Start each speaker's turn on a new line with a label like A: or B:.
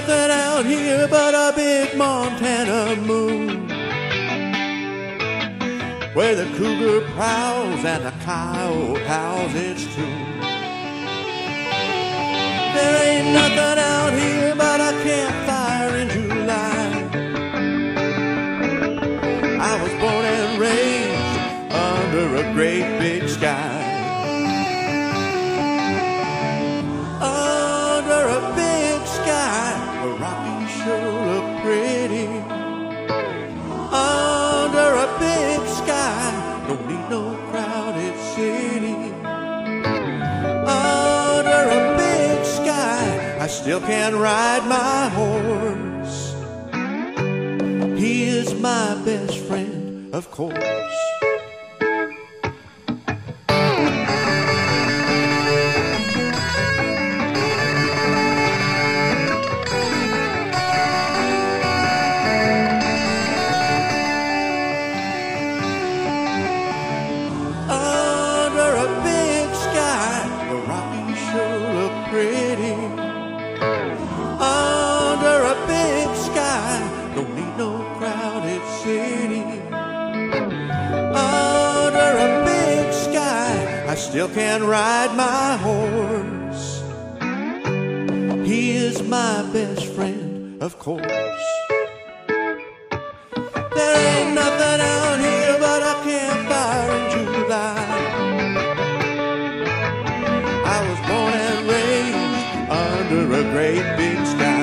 A: nothing out here but a big Montana moon. Where the cougar prowls and the coyote howls its tune. There ain't nothing out here but a campfire in July. I was born and raised under a great big sky. The Rockies sure look pretty. Under a big sky, don't need no crowded city. Under a big sky, I still can ride my horse. He is my best friend, of course. city under a big sky. I still can ride my horse. He is my best friend, of course. There ain't nothing out here but a campfire in July. I was born and raised under a great big sky.